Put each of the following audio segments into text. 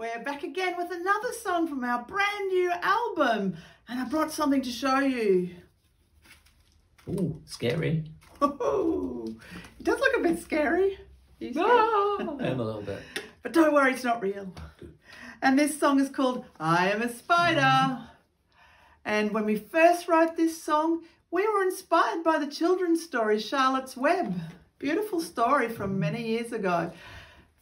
We're back again with another song from our brand new album. And I brought something to show you. Ooh, scary. Ooh, it does look a bit scary. Ah, I am a little bit. But don't worry, it's not real. And this song is called I Am a Spider. And when we first wrote this song, we were inspired by the children's story Charlotte's Web. Beautiful story from many years ago.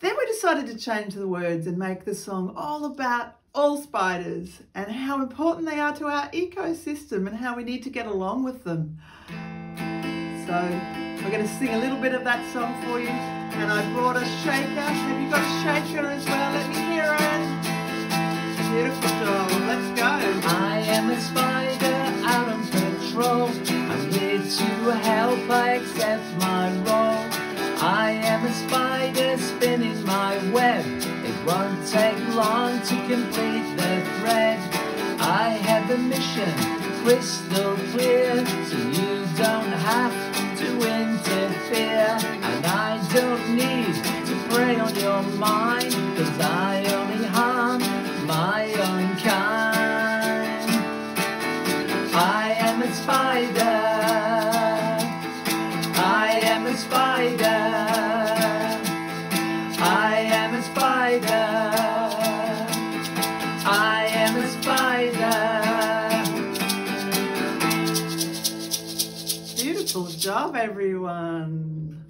Then we decided to change the words and make the song all about all spiders and how important they are to our ecosystem and how we need to get along with them. So we're going to sing a little bit of that song for you. And I brought a shaker. Have you got a shaker as well? Let me hear it. Beautiful job. Let's go. I am a spider out on patrol. I'm here to help. I accept my role. I am a spider web. It won't take long to complete the thread. I have a mission, crystal clear, so you don't have to interfere. And I don't need to prey on your mind, cause I only harm my own kind. I am a spider. Beautiful job, everyone.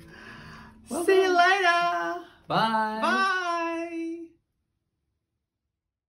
See you later. Bye. Bye.